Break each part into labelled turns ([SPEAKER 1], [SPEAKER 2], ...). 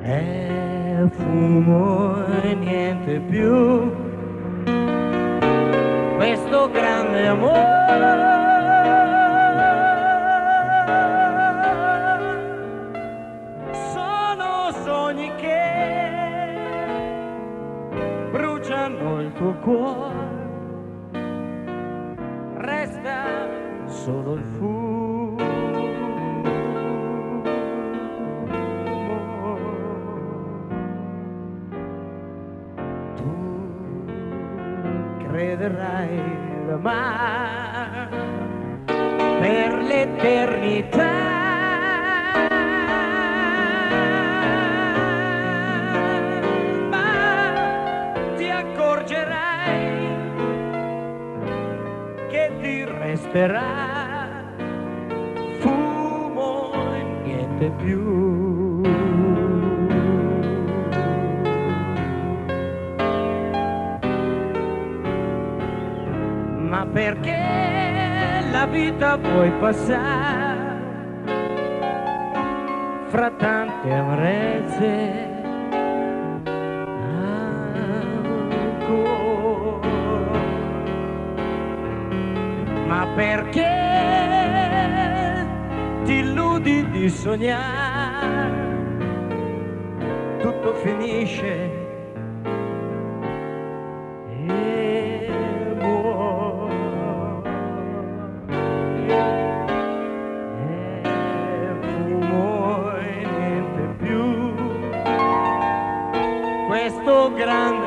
[SPEAKER 1] è fumo e niente più. Questo grande amore. Sono sogni che bruciano il tuo cuore. Resta solo il fumo. Crederai domani per l'eternità. Ma ti accorgerai che ti resterà fumo e niente più. Perché la vita puoi passare fra tante amarezze? ancora? Ma perché ti illudi di sognare? Tutto finisce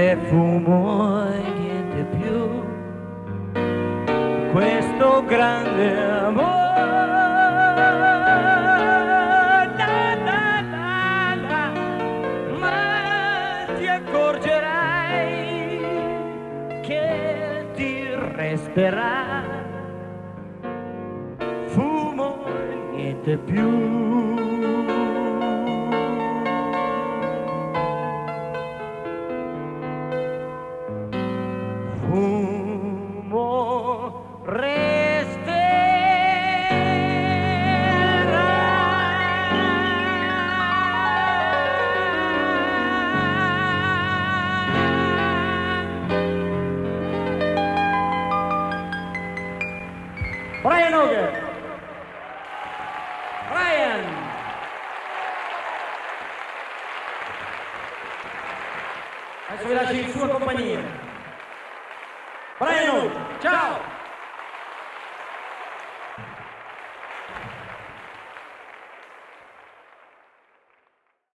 [SPEAKER 1] e fumo e niente più. Questo grande amore. La, la, la, la. ma ti accorgerai che ti resterà fumo e niente più Brian Hogan. Brian. Adesso vi lascio in sua compagnia. Brian. Ciao.